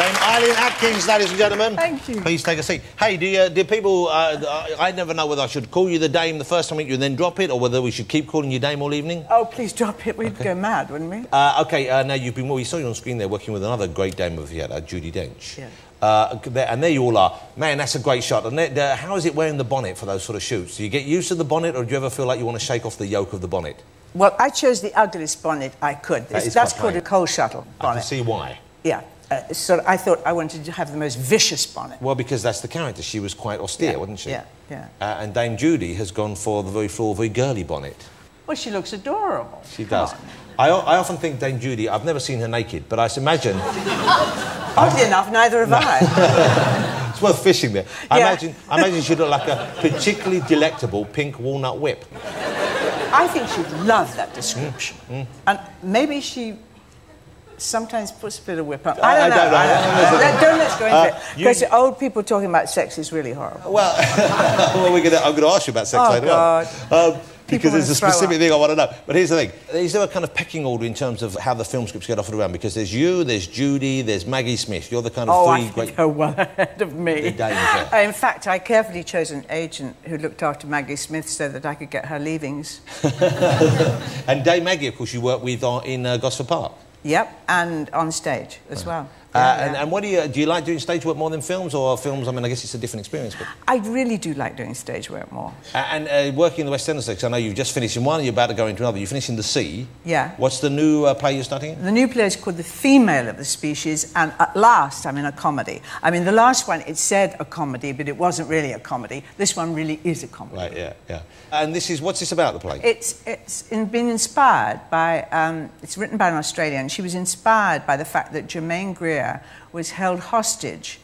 Dame Eileen Atkins, ladies and gentlemen. Thank you. Please take a seat. Hey, do, you, do people... Uh, I never know whether I should call you the Dame the first time I meet you and then drop it, or whether we should keep calling you Dame all evening. Oh, please drop it. We'd go mad, wouldn't we? Uh, OK, uh, now you've been... Well, we saw you on screen there working with another great Dame of theatre, Judi Dench. Yeah. Uh, and there you all are. Man, that's a great shot. And how is it wearing the bonnet for those sort of shoots? Do you get used to the bonnet, or do you ever feel like you want to shake off the yoke of the bonnet? Well, I chose the ugliest bonnet I could. That That's called a coal shuttle bonnet. I can see why. Yeah. Uh, so I thought I wanted to have the most vicious bonnet. Well, because that's the character. She was quite austere, Yeah, wasn't she? yeah, yeah. Uh, and Dame Judi has gone for the very floor, very girly bonnet. Well, she looks adorable. She Come does. I, I often think Dame Judi, I've never seen her naked, but I imagine Oddly enough, neither have I. it's worth fishing there. I Yeah. imagine I imagine she'd look like a particularly delectable pink walnut whip. I think she'd love that description. Mm, And maybe she sometimes puts a bit of whip on. I- I don't I know. don't know. I don't know. Let- don't let's go into Uh, it. you- Because old people talking about sex is really horrible. Well, well we're gonna, I'm going to ask you about sex Oh, later God. on. Um, because there's a specific up. thing I want to know. But here's the thing. Is there a kind of pecking order in terms of how the film scripts get offered around? Because there's you, there's Judi, there's Maggie Smith. You're the kind of Oh, three I great... think you're well ahead of me. The dames, yeah. Uh, In fact, I carefully chose an agent who looked after Maggie Smith so that I could get her leavings. And Dame Maggie, of course, you work with in uh, Gosford Park. Yep, and on stage as well. Uh, Yeah, and, and what do you do? You like doing stage work more than films, or films? I mean, I guess it's a different experience. But I really do like doing stage work more. uh, and uh, working in the West End Essex, I know you've just finished in one, and you're about to go into another. You're finishing the Sea. Yeah. What's the new uh, play you're starting? The new play is called The Female of the Species, and at last I'm in a comedy. I mean, the last one, it said a comedy, but it wasn't really a comedy. This one really is a comedy. Right. Yeah. Yeah. And this is what's this about? The play. It's, it's in, been inspired by, um, it's written by an Australian. She was inspired by the fact that Germaine Greer was held hostage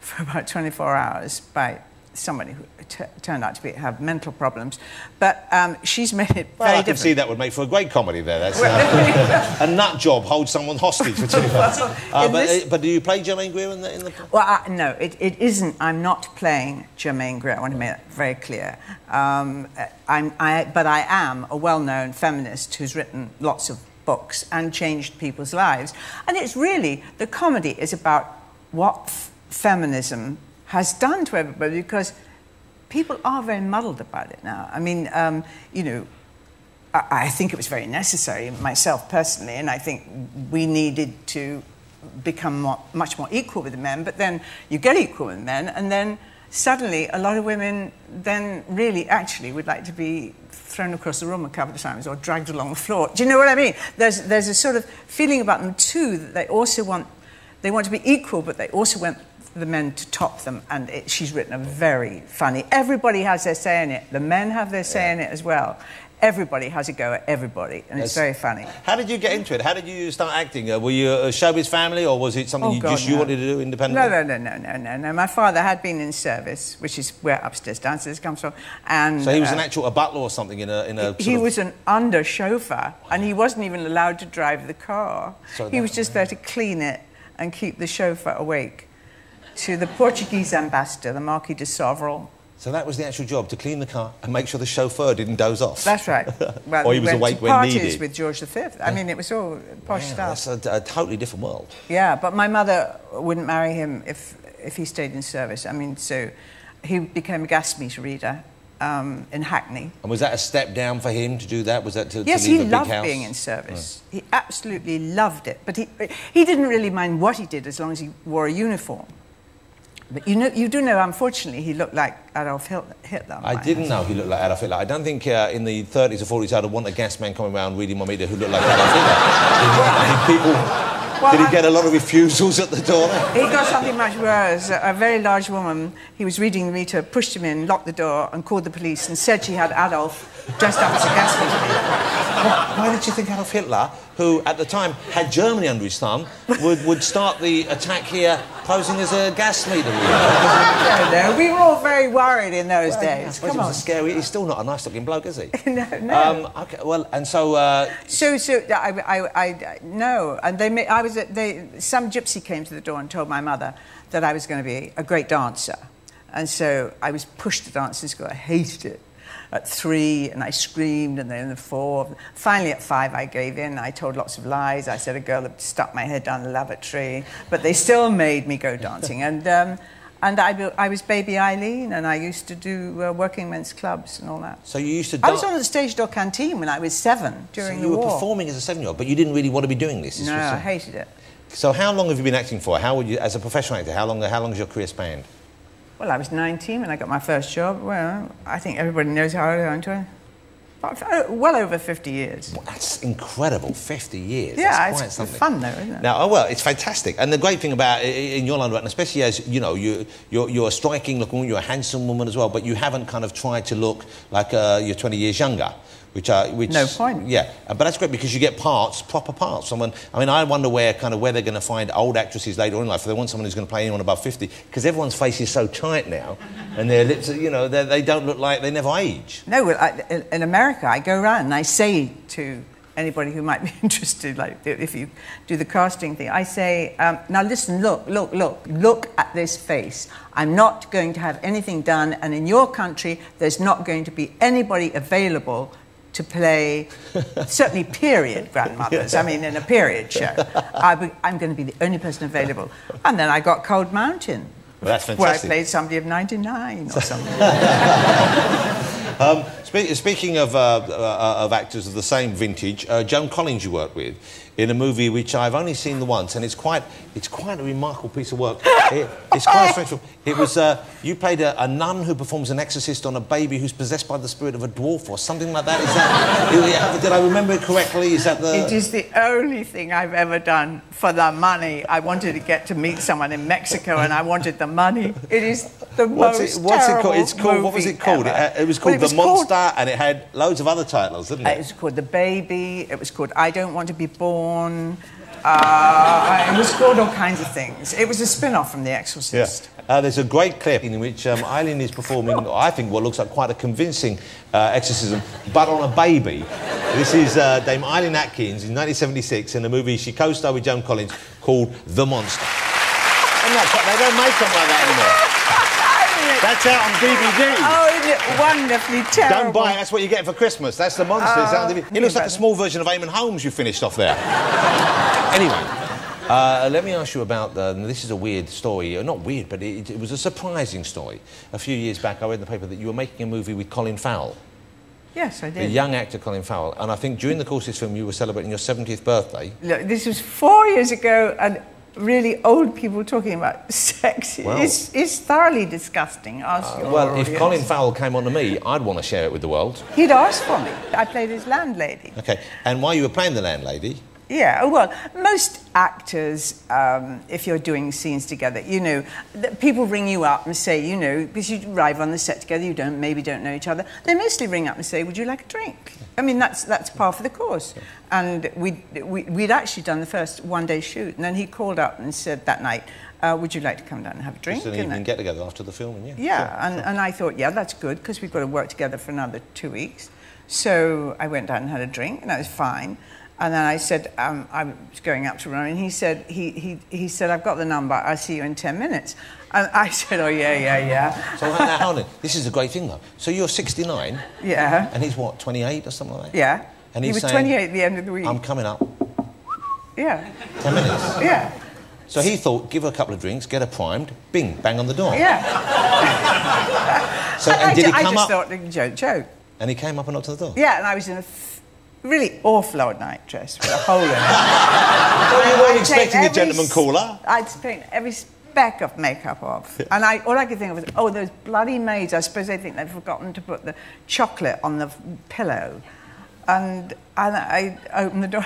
for about 24 hours by somebody who t- turned out to be, have mental problems. But um, she's made it well, very I can different. see that would make for a great comedy there. That's uh, a nut job holds someone hostage for two months. Well, Uh, but, this- uh, but do you play Germaine Greer in the in the? Well, I, no, it, it isn't. I'm not playing Germaine Greer. I want to make that very clear. Um, I'm, I, but I am a well-known feminist who's written lots of books and changed people's lives. And it's really the comedy is about what feminism has done to everybody because people are very muddled about it now. I mean, um, you know, I, I think it was very necessary, myself personally, and I think we needed to become more, much more equal with the men. But then you get equal with men, and then suddenly a lot of women then really actually would like to be thrown across the room a couple of times or dragged along the floor. Do you know what I mean? There's, there's a sort of feeling about them too that they also want, they want to be equal, but they also want the men to top them. And it, she's written a very funny. Everybody has their say in it. The men have their say in it as well. Everybody has a go at everybody, and it's very funny. How did you get into it? How did you start acting? Uh, were you a showbiz family, or was it something Oh, you God, just you wanted to do independently? No, no, no, no, no, no, no. My father had been in service, which is where upstairs downstairs comes from, and So he was uh, an actual a butler or something in a in a. he sort of- was an under chauffeur, and he wasn't even allowed to drive the car. So he that- was just there to clean it and keep the chauffeur awake. To the Portuguese ambassador, the Marquis de Soveral. So that was the actual job to clean the car and make sure the chauffeur didn't doze off. That's right. Well, Or he we was went awake to when parties needed. with George V. I mean, it was all posh Yeah, stuff. that's a, a totally different world. Yeah, but my mother wouldn't marry him if, if he stayed in service. I mean, so he became a gas meter reader um, in Hackney. And was that a step down for him to do that? Was that to, Yes, to leave he a big loved house? being in service. He absolutely loved it. But he, he didn't really mind what he did as long as he wore a uniform. But you, know, you do know, unfortunately, he looked like Adolf Hitler. I right? didn't know he looked like Adolf Hitler. I don't think uh, in the 30s or 40s I'd want a gas man coming around reading my meter who looked like Adolf Hitler. people, Well, did he get a lot of refusals at the door? He got something much worse. A very large woman, he was reading the meter, pushed him in, locked the door, and called the police and said she had Adolf dressed up as a gas man. Why did you think Adolf Hitler, who at the time had Germany under his thumb, would, would start the attack here posing as a gas meter reader? I don't know. We were all very worried in those I days. Come on. a scary. He's still not a nice looking bloke, is he? no, no. Um, okay, well, and so uh, So, so I, I, I, no, and they, I was, they, some gypsy came to the door and told my mother that I was going to be a great dancer, and so I was pushed to dance in school. I hated it, at three, and I screamed, and then at four. Finally, at five, I gave in. I told lots of lies. I said a girl had stuck my head down the lavatory, but they still made me go dancing. And um, and I, I was baby Eileen, and I used to do uh, working men's clubs and all that. So you used to. I was on the stage door canteen when I was seven during so the you were performing as a seven-year-old, but you didn't really want to be doing this. this no, I hated it. So how long have you been acting for? How would you, as a professional actor, how long? How long has your career spanned? Well, I was 19 when I got my first job. Well, I think everybody knows how I got into it. Uh, well over 50 years. Well, that's incredible. 50 years. Yeah, that's quite it's something. fun though, isn't it? Now, oh well, it's fantastic. And the great thing about in your line of work, especially as you know, you, you're, you're a striking looking woman, you're a handsome woman as well, but you haven't kind of tried to look like uh, you're 20 years younger. Which are, which, No point. Yeah, uh, but that's great because you get parts, proper parts. Someone, I mean, I wonder where kind of where they're going to find old actresses later on in life. If they want someone who's going to play anyone above 50, because everyone's face is so tight now, and their lips, are, you know, they they don't look like they never age. No, well, I, in- in America, I go around and I say to anybody who might be interested, like if you do the casting thing, I say, um, now listen, look, look, look, look at this face. I'm not going to have anything done, and in your country, there's not going to be anybody available to play, certainly period grandmothers. I mean, in a period show. I I'm going to be the only person available. And then I got Cold Mountain. Well, Where I played somebody of 99 or something. Um, spe- speaking of, uh, uh, of actors of the same vintage, uh, Joan Collins you worked with in a movie which I've only seen the once, and it's quite, it's quite a remarkable piece of work. It- it's quite a strange film. It was, uh, you played a, a nun who performs an exorcist on a baby who's possessed by the spirit of a dwarf or something like that. Is that, did I remember it correctly? Is that the... It is the only thing I've ever done for the money. I wanted to get to meet someone in Mexico and I wanted the money. It is the What's most it, what's it called? It's called. What was it called? It, had- it was Well, called The called- Monster, and it had loads of other titles, didn't uh, it? it was called The Baby. It was called I Don't Want to Be Born. Uh, it was called all kinds of things. It was a spin off from The Exorcist. Uh, there's a great clip in which um, Eileen is performing, I think, what looks like quite a convincing uh, exorcism, but on a baby. This is uh, Dame Eileen Atkins in 1976 in a movie she co-starred with Joan Collins called The Monster. And that's they don't make them like that anymore. That's out on DVD. Oh, isn't it wonderfully terrible? Don't buy it, that's what you get for Christmas. That's the monster. It's out on DVD. It looks like a small version of Eamonn Holmes you finished off there. anyway, uh, let me ask you about the, this is a weird story. Uh, Not weird, but it, it was a surprising story. A few years back, I read in the paper that you were making a movie with Colin Farrell, Yes, I did. the young actor Colin Farrell. And I think during the course of this film, you were celebrating your 70th birthday. Look, this was four years ago, and really old people talking about sex Well- is, is thoroughly disgusting. Ask uh, your Well, if. Colin Farrell came on to me, I'd want to share it with the world. He'd ask for me. I played his landlady. Okay. And while you were playing the landlady, Yeah, oh, well, most actors, um, if you're doing scenes together, you know, people ring you up and say, you know, because you arrive on the set together, you don't maybe don't know each other. They mostly ring up and say, "Would you like a drink?" I mean, that's that's par for the course. And we, we we'd actually done the first one-day shoot, and then he called up and said that night, uh, "Would you like to come down and have a drink?" just an evening get together after the filming, yeah. yeah, sure. and, and I thought, yeah, that's good because we've got to work together for another two weeks. So I went down and had a drink, and that was fine. And then I said, um, I was going up to Ron, and he said, he, he, he said, I've got the number, I'll see you in 10 minutes. And I said, oh, yeah, yeah, yeah. So now, hold on. This is a great thing, though. So you're 69, Yeah, and he's what, 28 or something like that? yeah. And he was saying, 28 at the end of the week. I'm coming up. yeah, 10 minutes. yeah, So he thought, give her a couple of drinks, get her primed, bing, bang on the door. yeah. So, And and I, did ju- he I come just up? thought, it was a joke, joke. And he came up and knocked on the door? Yeah, and I was in a really awful old night dress with a hole in it. Well, you weren't expecting a gentleman caller. I'd spent every speck of makeup off. And I, all I could think of was, oh, those bloody maids, I suppose they think they've forgotten to put the chocolate on the pillow. And, and I opened the door,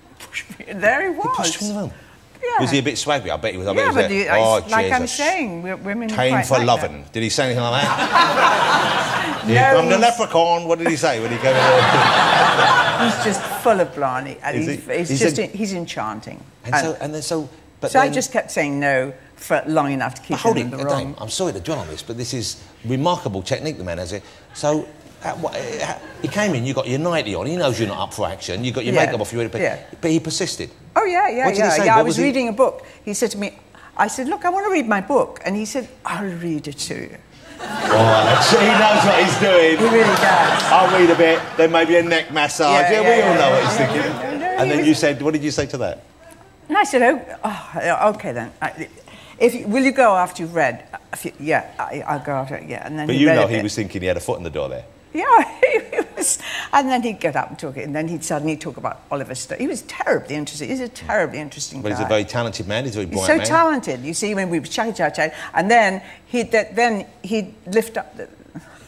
and there he was. Pushed you in the. Yeah. Was he a bit swaggy? I bet he was. I bet yeah, he was but. I- oh, like cheers, I'm saying, women are Came for like loving. Did he say anything like that? No, come the leprechaun. What did he say when he came that. He's just full of blarney. And he's, he's He's just, a- in- he's enchanting. And so, and then so, but so I just kept saying no for long enough to keep But hold him in the wrong. I'm sorry to dwell on this, but this is remarkable technique the man has it. So, what, he came in, you got your nightie on, he knows you're not up for action, you got your Yeah, makeup off, you ready to yeah. but he persisted. Oh yeah, yeah, What did he yeah. say? yeah I What was, was he- reading a book. He said to me, I said, "Look, I want to read my book," and he said, "I'll read it to you." Right, he knows what he's doing. He really does. I'll read a bit, then maybe a neck massage. Yeah, Yeah, we yeah, all yeah, know what he's thinking. and then you said, what did you say to that? And I said, oh, oh okay then. If you, will you go after you've read? If you, yeah, I, I'll go after. Yeah, and then. But you know he was thinking he had a foot in the door there. Yeah, he was. And then he'd get up and talk, and then he'd suddenly talk about Oliver Stone. He was terribly interesting. He's a terribly interesting But guy. he's a very talented man, he's a very He's so man. talented. You see, when we were chatting, chatting, chatting, and then he'd then he'd lift up the.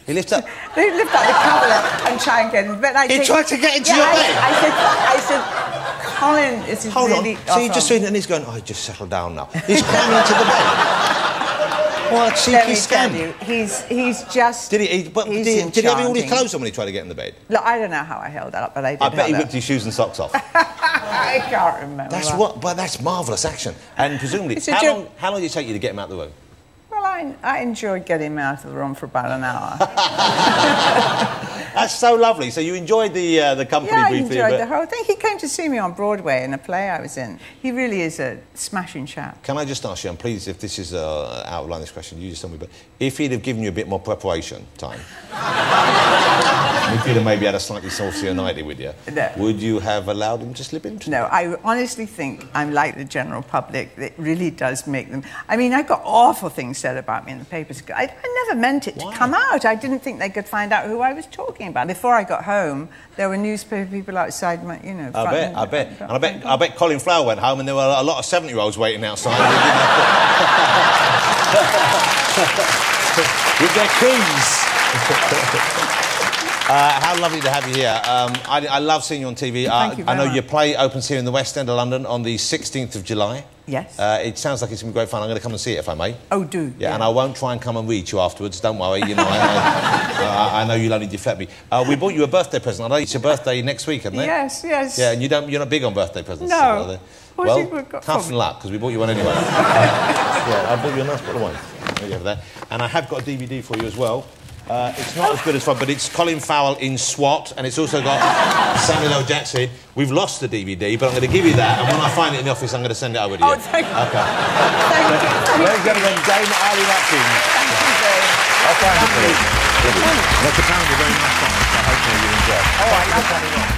He lifts up. They lift up the cover and try and get in bed. I He tried to get into yeah, your I, bed? I said, I said, Colin, this is Hold really. on. So you're just awful." reading and he's going, oh, just settle down now. He's climbing into the bed. What a cheeky scam. he's he's just. Did he, he, but did, he, did he have all his clothes on when he tried to get in the bed? Look, I don't know how I held that up, but I did. I bet he whipped his shoes and socks off. I can't remember. That's that. what, but that's marvellous action. And presumably, how long, how long did it take you to get him out of the room? Well, I, I enjoyed getting him out of the room for about an hour. That's so lovely. So you enjoyed the uh, the company yeah, I enjoyed the whole thing. He came to see me on Broadway in a play I was in. He really is a smashing chap. can I just ask you? And please, if this is uh, out of line, this question, you just tell me. But if he'd have given you a bit more preparation time, if you'd have maybe had a slightly saucier nighty with you, No. would you have allowed him to slip into? No, I honestly think I'm like the general public. It really does make them. I mean, I got awful things said about me in the papers. I, I never meant it Why? to come out. I didn't think they could find out who I was talking about. Before I got home, there were newspaper people outside my, you know. I bet, and- I bet, and I bet, I bet Colin Farrell went home and there were a lot of seventy-year-olds waiting outside with their keys. Uh, how lovely to have you here. Um, I, I love seeing you on TV. Uh, Thank you I know much. your play opens here in the West End of London on the 16th of July. Yes. Uh, it sounds like it's going to be great fun. I'm going to come and see it if I may. Oh, do. Yeah, and I won't try and come and read you afterwards. Don't worry. You know, I, I, I know you'll only deflect me. Uh, we bought you a birthday present. I know it's your birthday next week, isn't it? Yes, yes. Yeah, and you don't, you're not big on birthday presents. No. they? What well, do you think we've got tough from- luck, because we bought you one anyway. yeah, I bought you a nice bottle of wine. There you have that. And I have got a DVD for you as well. Uh, it's not as good as fun, but it's Colin Farrell in SWAT, and it's also got Samuel L. Jackson. We've lost the DVD, but I'm going to give you that, and when I find it in the office, I'm going to send it over to you. Oh, thank you. Okay. Thank you. Ladies and gentlemen, Dame Eileen Atkins. Thank you very much. I'll find it for you. That's apparently very nice song, so hopefully you'll enjoy it. Oh, I love that.